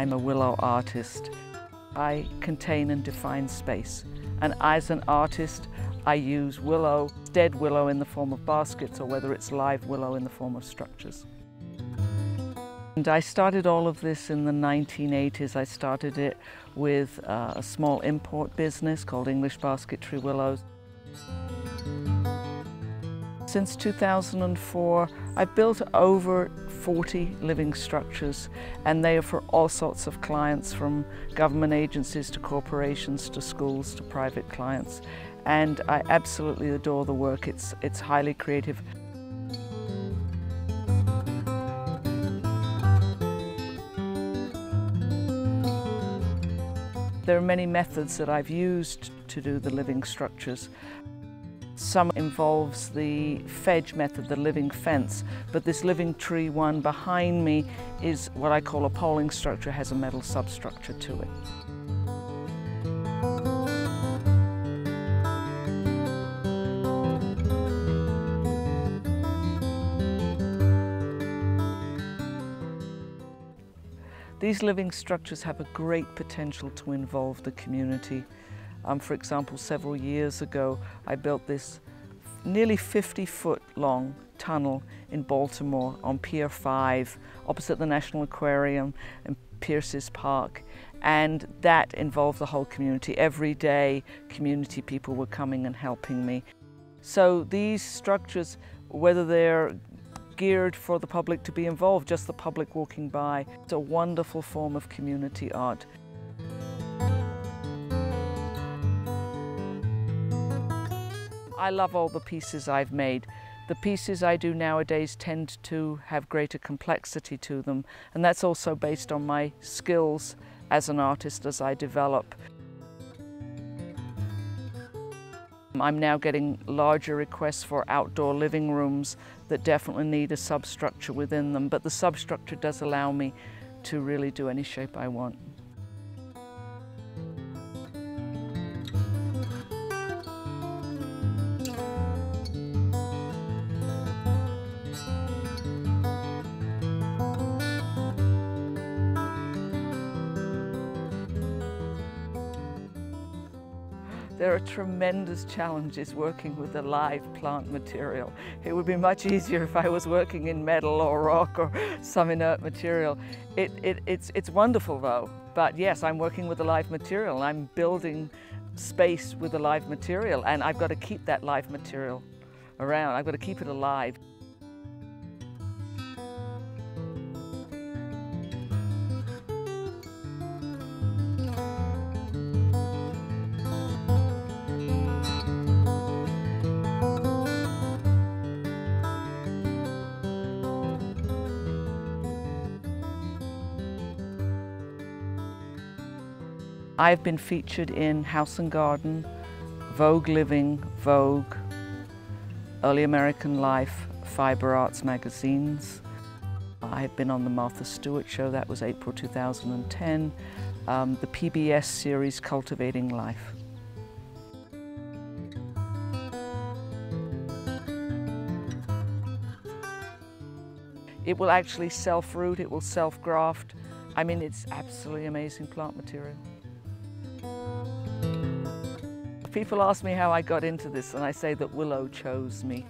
I'm a willow artist. I contain and define space. And as an artist, I use willow, dead willow in the form of baskets or whether it's live willow in the form of structures. And I started all of this in the 1980s. I started it with uh, a small import business called English Basketry Willows. Since 2004, I've built over 40 living structures and they are for all sorts of clients from government agencies to corporations to schools to private clients. And I absolutely adore the work. It's, it's highly creative. There are many methods that I've used to do the living structures. Some involves the FEDGE method, the living fence, but this living tree one behind me is what I call a polling structure, has a metal substructure to it. These living structures have a great potential to involve the community. Um, for example, several years ago, I built this nearly 50 foot long tunnel in Baltimore on Pier 5, opposite the National Aquarium and Pierce's Park. And that involved the whole community. Every day, community people were coming and helping me. So these structures, whether they're geared for the public to be involved, just the public walking by, it's a wonderful form of community art. I love all the pieces I've made. The pieces I do nowadays tend to have greater complexity to them, and that's also based on my skills as an artist as I develop. I'm now getting larger requests for outdoor living rooms that definitely need a substructure within them, but the substructure does allow me to really do any shape I want. There are tremendous challenges working with a live plant material. It would be much easier if I was working in metal or rock or some inert material. It, it, it's, it's wonderful though, but yes, I'm working with a live material. I'm building space with a live material and I've got to keep that live material around. I've got to keep it alive. I've been featured in House and Garden, Vogue Living, Vogue, Early American Life, Fiber Arts magazines. I've been on the Martha Stewart show, that was April 2010, um, the PBS series Cultivating Life. It will actually self-root, it will self-graft. I mean, it's absolutely amazing plant material. People ask me how I got into this and I say that Willow chose me.